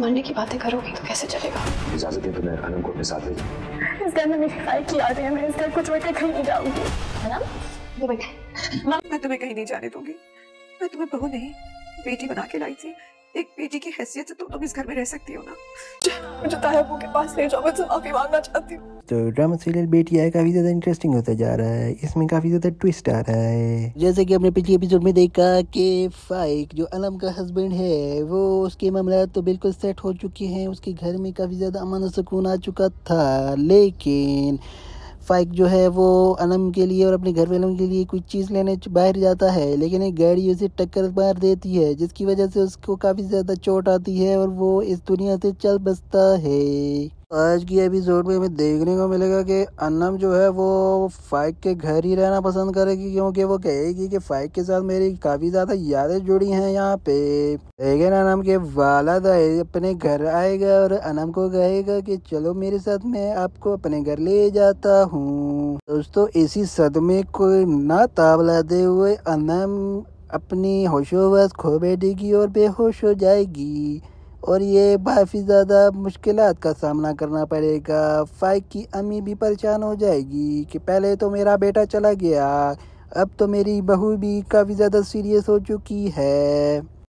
मरने की बातें करोगी तो कैसे चलेगा? इजाज़त है तो मैं अनम को अपने साथ ले जाऊँ इस घर में मेरी खाई की यादें हैं मैं इस घर को छोड़ के कहीं नहीं जाऊँगी। है ना? ये बैठे। मैं तुम्हें कहीं नहीं जाने दूँगी। मैं तुम्हें बहू नहीं बेटी बना के लाई थी। एक बेटी की हैसियत से तो तुम इस घर में रह सकती हो ना? मुझे तायबू के पास ले जाओ मैं माफ़ी मांगना चाहती हूँ। तो ड्रामा सीरियल बेटी है काफ़ी ज़्यादा इंटरेस्टिंग होता जा रहा है। इसमें काफ़ी ज़्यादा ट्विस्ट आ रहा है। जैसे कि हमने पिछले एपिसोड में देखा कि फाइक जो अलम का हस्बैंड है वो उसके मामला तो बिल्कुल सेट हो चुके हैं। उसके घर में काफ़ी ज़्यादा अमन सुकून आ चुका था लेकिन फाइक जो है वो अनम के लिए और अपने घर वालों के लिए कुछ चीज़ लेने बाहर जाता है, लेकिन एक गाड़ी उसे टक्कर मार देती है, जिसकी वजह से उसको काफ़ी ज़्यादा चोट आती है और वो इस दुनिया से चल बसता है। आज की एपिसोड में हमें देखने को मिलेगा कि अनम जो है वो फाइक के घर ही रहना पसंद करेगी, क्योंकि वो कहेगी कि फाइक के साथ मेरी काफ़ी ज़्यादा यादें जुड़ी हैं यहाँ पे। लेकिन अनम के वालद अपने घर आएगा और अनम को कहेगा कि चलो मेरे साथ मैं आपको अपने घर ले जाता हूँ। दोस्तों, इसी सदमे को ना ताबलाते हुए अनम अपनी होशोबस खो बैठेगी और बेहोश हो जाएगी। और ये काफ़ी ज़्यादा मुश्किल का सामना करना पड़ेगा। फाइक की अम्मी भी परेशान हो जाएगी कि पहले तो मेरा बेटा चला गया, अब तो मेरी बहू भी काफ़ी ज़्यादा सीरियस हो चुकी है।